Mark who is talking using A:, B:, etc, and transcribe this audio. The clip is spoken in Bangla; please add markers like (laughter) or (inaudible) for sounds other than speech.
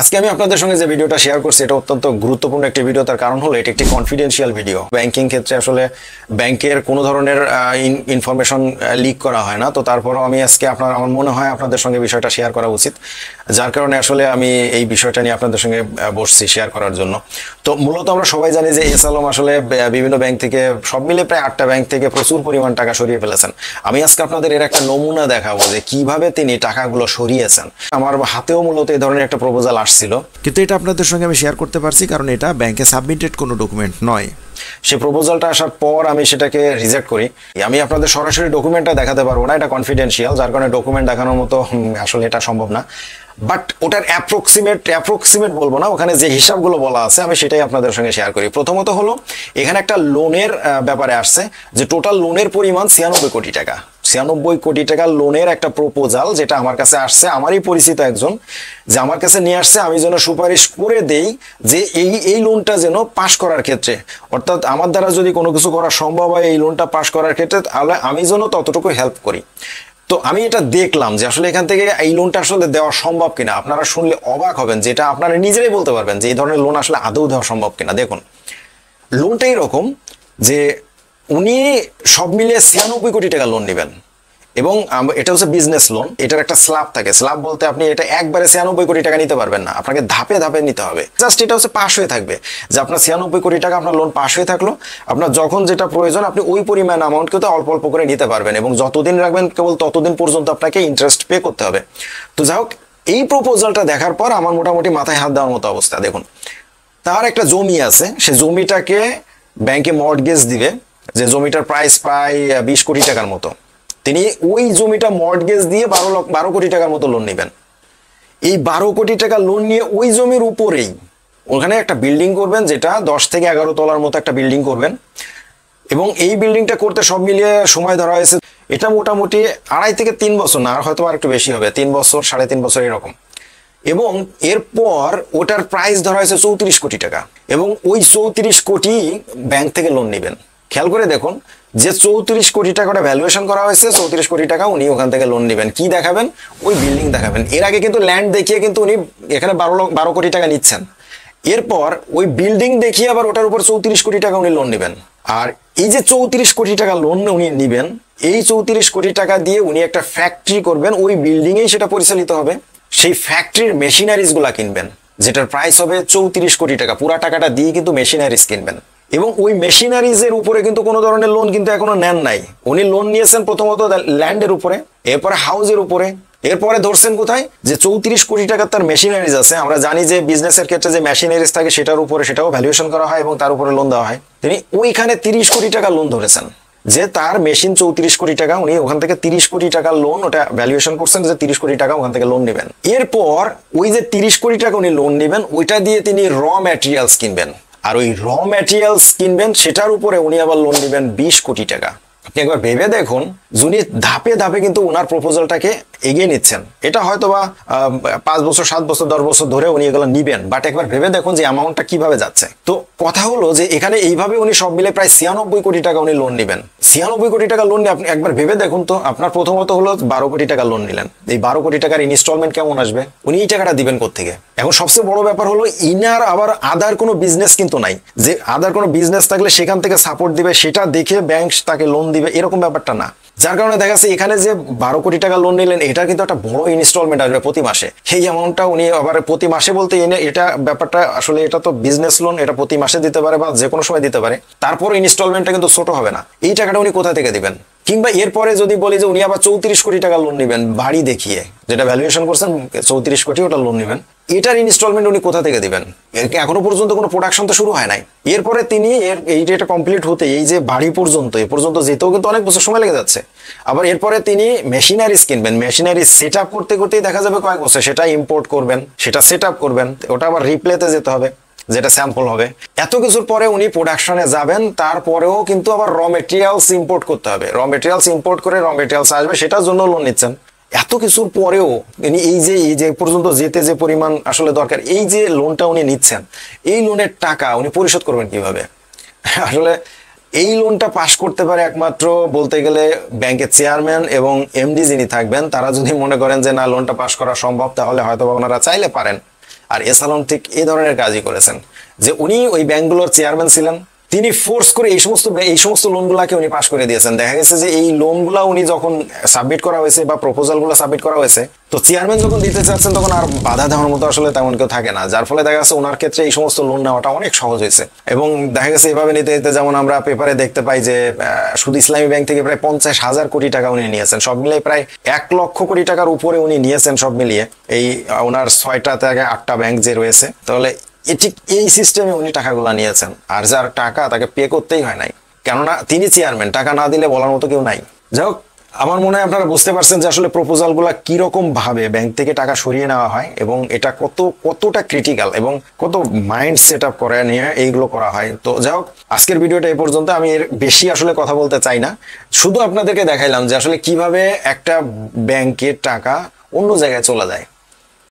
A: আজকে আমি আপনাদের সঙ্গে যে ভিডিওটা শেয়ার করছি, এটা অত্যন্ত গুরুত্বপূর্ণ একটি ভিডিও তার কারণ হলো, এটা একটি কনফিডেন্সিয়াল ভিডিও ব্যাংকিং ক্ষেত্রে আসলে ব্যাংকের কোনো ধরনের ইনফরমেশন লিক করা হয় না। তো তারপরও আমি আজকে আপনার, আমার মনে হয় আপনাদের সঙ্গে বিষয়টা শেয়ার করা উচিত। যার কারণে আসলে আমি এই বিষয়টা নিয়ে আপনাদের সঙ্গে বসছি শেয়ার করার জন্য। তো মূলত আমরা সবাই জানি যে এস আলম আসলে বিভিন্ন ব্যাংক থেকে, সব মিলে প্রায় আটটা ব্যাংক থেকে প্রচুর পরিমাণ টাকা সরিয়ে ফেলেছেন। আমি আজকে আপনাদের এর একটা নমুনা দেখাবো যে কীভাবে তিনি টাকাগুলো সরিয়েছেন। আমার হাতেও মূলত এই ধরনের একটা প্রপোজাল আসছিল।
B: কিন্তু এটা আপনাদের সঙ্গে আমি শেয়ার করতে পারছি কারণ এটা ব্যাংকে সাবমিটেড কোনো ডকুমেন্ট নয়।
A: সে প্রপোজালটা আসার পর আমি সেটাকে রিজেক্ট করি। আমি আপনাদের সরাসরি ডকুমেন্টটা দেখাতে পারব না এটা কনফিডেন্সিয়াল যার কারণে ডকুমেন্ট দেখানোর মতো আসলে এটা সম্ভব না। বাট ওটার অ্যাপ্রক্সিমেট অ্যাপ্রক্সিমেট বলব না ওখানে যে হিসাবগুলো বলা আছে আমি সেটাই আপনাদের সঙ্গে শেয়ার করি। প্রথমত হলো এখানে একটা লোনের ব্যাপারে আসছে যে টোটাল লোনের পরিমাণ ছিয়ানব্বই কোটি টাকা। ছিয়ানব্বই কোটি টাকার লোনের একটা প্রপোজাল যেটা আমার কাছে আসছে। আমারই পরিচিত একজন যে আমার কাছে নিয়ে আসছে, আমি যেন সুপারিশ করে দেই যে এই এই লোনটা যেন পাশ করার ক্ষেত্রে। অর্থাৎ আমার দ্বারা যদি কোনো কিছু করা সম্ভব হয়, এই লোনটা পাশ করার ক্ষেত্রে, তাহলে আমি যেন ততটুকু হেল্প করি। তো আমি এটা দেখলাম যে আসলে এখান থেকে এই লোনটা আসলে দেওয়া সম্ভব কিনা। আপনারা শুনলে অবাক হবেন যেটা আপনারা নিজেরাই বলতে পারবেন যে এই ধরনের লোন আসলে আদৌ দেওয়া সম্ভব কিনা। দেখুন লোনটা এরকম যে উনি সব মিলিয়ে ছিয়ানব্বই কোটি টাকা লোন নেবেন। এবং এটা হচ্ছে বিজনেস লোন এটার একটা স্ল্যাব থাকে। স্ল্যাব বলতে আপনি এটা একবারে ছিয়ানব্বই কোটি টাকা নিতে পারবেন না। আপনাকে ধাপে ধাপে নিতে হবে। জাস্ট এটা হচ্ছে পাশ হয়ে থাকবে। যে আপনার ছিয়ানব্বই কোটি টাকা আপনার লোন পাশ হয়ে থাকল, আপনার যখন যেটা প্রয়োজন, আপনি ওই পরিমাণ অ্যামাউন্ট কিন্তু অল্প অল্প করে নিতে পারবেন। এবং যতদিন রাখবেন, কেবল ততদিন পর্যন্ত আপনাকে ইন্টারেস্ট পে করতে হবে। তো যাই হোক, এই প্রপোজালটা দেখার পর আমার মোটামুটি মাথায় হাত দেওয়ার মতো অবস্থা। দেখুন, তার একটা জমি আছে। সে জমিটাকে ব্যাংকে মর্টগেজ দিবে। যে জমিটার প্রাইস প্রায় বিশ কোটি টাকার মতো। তিনি ওই জমিটা মর্টগেজ দিয়ে বারো লক্ষ, বারো কোটি টাকার মতো লোন নেবেন। এই বারো কোটি টাকা লোন নিয়ে ওই জমির উপরেই ওখানে একটা বিল্ডিং করবেন, যেটা দশ থেকে এগারো তলার মতো একটা বিল্ডিং করবেন। এবং এই বিল্ডিংটা করতে সব মিলিয়ে সময় ধরা হয়েছে, এটা মোটামুটি আড়াই থেকে তিন বছর না, আর হয়তো আর একটু বেশি হবে, তিন বছর, সাড়ে তিন বছর এরকম। এবং এরপর ওটার প্রাইস ধরা হয়েছে চৌত্রিশ কোটি টাকা। এবং ওই চৌত্রিশ কোটি ব্যাংক থেকে লোন নেবেন। খেয়াল করে দেখুন যে চৌত্রিশ কোটি টাকাটা ভ্যালুয়েশন করা হয়েছে, চৌত্রিশ কোটি টাকা উনি ওখান থেকে লোন নেবেন। কি দেখাবেন? ওই বিল্ডিং দেখাবেন। এর আগে কিন্তু ল্যান্ড দেখিয়ে কিন্তু উনি এখানে বারো বারো কোটি টাকা নিচ্ছেন। এরপর ওই বিল্ডিং দেখিয়ে আবার ওটার উপর চৌত্রিশ কোটি টাকা উনি লোন নেবেন। আর এই যে চৌত্রিশ কোটি টাকা লোন উনি নেবেন, এই চৌত্রিশ কোটি টাকা দিয়ে উনি একটা ফ্যাক্টরি করবেন, ওই বিল্ডিংয়েই সেটা পরিচালিত হবে। সেই ফ্যাক্টরির মেশিনারিজগুলা কিনবেন, যেটার প্রাইস হবে চৌত্রিশ কোটি টাকা। পুরা টাকাটা দিয়ে কিন্তু মেশিনারিজ কিনবেন। এবং ওই মেশিনারিজ এর উপরে কিন্তু কোনো ধরনের লোন কিন্তু এখনও নেন নাই। উনি লোন নিয়েছেন প্রথমত ল্যান্ডের উপরে, এরপরে হাউসের উপরে, এরপরে ধরছেন কোথায়? যে চৌত্রিশ কোটি টাকার তার মেশিনারিজ আছে। আমরা জানি যে বিজনেসের ক্ষেত্রে যে মেশিনারিজ থাকে সেটার উপরে সেটাও ভ্যালুয়েশন করা হয় এবং তার উপরে লোন দেওয়া হয়। তিনি ওইখানে তিরিশ কোটি টাকা লোন ধরেছেন। যে তার মেশিন চৌত্রিশ কোটি টাকা, উনি ওখান থেকে তিরিশ কোটি টাকা লোন ওটা ভ্যালুয়েশন করছেন যে তিরিশ কোটি টাকা ওখান থেকে লোন নেবেন। এরপর ওই যে তিরিশ কোটি টাকা উনি লোন নেবেন, ওইটা দিয়ে তিনি র ম্যাটেরিয়ালস কিনবেন। আর ওই র ম্যাটেরিয়ালস কিনবেন, সেটার উপরে উনি আবার লোন নেবেন বিশ কোটি টাকা। আপনি একবার ভেবে দেখুন, যিনি ধাপে ধাপে কিন্তু ওনার প্রপোজালটাকে এগিয়ে নিচ্ছেন। এটা হয়তো বা পাঁচ বছর, সাত বছর, দশ বছর ধরে উনি এগুলো নিবেন বাট একবার ভেবে দেখুন যে অ্যামাউন্টটা কীভাবে যাচ্ছে। তো কথা হলো যে এখানে এইভাবে উনি সব মিলে প্রায় ছিয়ানব্বই কোটি টাকা উনি লোন নেবেন। ছিয়ানব্বই কোটি টাকা লোন আপনি একবার ভেবে দেখুন তো, আপনার প্রথমত হলো বারো কোটি টাকা লোন নিলেন। এই বারো কোটি টাকার ইনস্টলমেন্ট কেমন আসবে? উনি এই টাকাটা দিবেন থেকে এখন সবচেয়ে বড় ব্যাপার হলো ইনার আবার আদার কোনো বিজনেস কিন্তু নাই। যে আদার কোনো বিজনেস থাকলে সেখান থেকে সাপোর্ট দিবে, সেটা দেখে ব্যাংক তাকে লোন দিবে, এরকম ব্যাপারটা না। যার কারণে দেখা যাচ্ছে এখানে যে বারো কোটি টাকা লোন নিলেন, এটা কিন্তু একটা বড় ইনস্টলমেন্ট আসবে প্রতি মাসে। সেই অ্যামাউন্টটা উনি আবার প্রতি মাসে বলতে এনে এটা ব্যাপারটা আসলে এটা তো বিজনেস লোন এটা প্রতি মাসে দিতে পারে বা যে কোনো সময় দিতে পারে। তারপর ইনস্টলমেন্টটা কিন্তু ছোট হবে না। এই টাকাটা উনি কোথা থেকে দিবেন? কিংবা এরপরে যদি বলি যে উনি আবার চৌত্রিশ কোটি টাকা লোন নেবেন, বাড়ি দেখিয়ে, যেটা ভ্যালুয়েশন করছেন, চৌত্রিশ কোটি ওটা লোন নেবেন। এটার ইনস্টলমেন্ট উনি কোথা থেকে দিবেন? এখনও পর্যন্ত কোনো প্রোডাকশন তো শুরু হয় নাই? এরপরে তিনি এর এই এটা কমপ্লিট হতে এই যে বাড়ি পর্যন্ত, এ পর্যন্ত যেতেও কিন্তু অনেক বছর সময় লেগে যাচ্ছে। আবার এরপরে তিনি মেশিনারিজ কিনবেন মেশিনারিজ সেট আপ করতে করতেই দেখা যাবে কয়েক বছর সেটা ইম্পোর্ট করবেন, সেটা সেট আপ করবেন, ওটা আবার রিপ্লেতে যেতে হবে, যেটা স্যাম্পল হবে। এত কিছুর পরে উনি প্রোডাকশনে যাবেন, তারপরেও কিন্তু আবার র মেটেরিয়ালস ইম্পোর্ট করতে হবে। র মেটেরিয়ালস ইম্পোর্ট করে র মেটেরিয়ালস আসবে, সেটার জন্য লোন নিচ্ছেন। এত কিছুর পরেও এই যে এই যে পর্যন্ত যেতে যে পরিমাণ আসলে দরকার, এই যে লোনটা উনি নিচ্ছেন, এই লোনের টাকা উনি পরিশোধ করবেন কীভাবে? (laughs) আসলে এই লোনটা পাশ করতে পারে একমাত্র বলতে গেলে ব্যাংকের চেয়ারম্যান এবং এমডি যিনি থাকবেন, তারা যদি মনে করেন যে না লোনটা পাশ করা সম্ভব, তাহলে হয়তো ওনারা চাইলে পারেন। আর এসালন ঠিক এই ধরনের কাজই করেছেন। যে উনি ওই ব্যাংকগুলোর চেয়ারম্যান ছিলেন তিনি ফোর্স করে এই সমস্ত এই সমস্ত লোনগুলাকে উনি পাশ করে দিয়েছেন। দেখা গেছে যে এই লোনগুলা উনি যখন সাবমিট করা হয়েছে বা প্রপোজালগুলো সাবমিট করা হয়েছে, তো চেয়ারম্যান যখন দিতে চাচ্ছেন তখন আর বাধা দেওয়ার মতো আসলে তেমন কেউ থাকে না। যার ফলে দেখা গেছে ওনার ক্ষেত্রে এই সমস্ত লোন নেওয়াটা অনেক সহজ হয়েছে। এবং দেখা গেছে এভাবে নিতে নিতে যেমন আমরা পেপারে দেখতে পাই যে শুধু ইসলামী ব্যাংক থেকে প্রায় পঞ্চাশ হাজার কোটি টাকা উনি নিয়েছেন। সব মিলিয়ে প্রায় এক লক্ষ কোটি টাকার উপরে উনি নিয়েছেন সব মিলিয়ে। এই ওনার ছয়টা থেকে আটটা ব্যাংক যে রয়েছে। তাহলে ঠিক এই সিস্টেমে উনি টাকাগুলো নিয়েছেন। আর যার টাকা তাকে পে করতেই হয় নাই। কেননা তিনি চেয়ারম্যান টাকা না দিলে বলার মতো কেউ নাই। যাই হোক, আমার মনে হয় আপনারা বুঝতে পারছেন যে আসলে প্রপোজালগুলো কীরকম ভাবে ব্যাংক থেকে টাকা সরিয়ে নেওয়া হয় এবং এটা কত, কতটা ক্রিটিক্যাল এবং কত মাইন্ড সেট আপ করে নিয়ে এইগুলো করা হয়। তো যাই হোক, আজকের ভিডিওটা এই পর্যন্ত। আমি এর বেশি আসলে কথা বলতে চাই না। শুধু আপনাদেরকে দেখাইলাম যে আসলে কীভাবে একটা ব্যাংকের টাকা অন্য জায়গায় চলে যায়।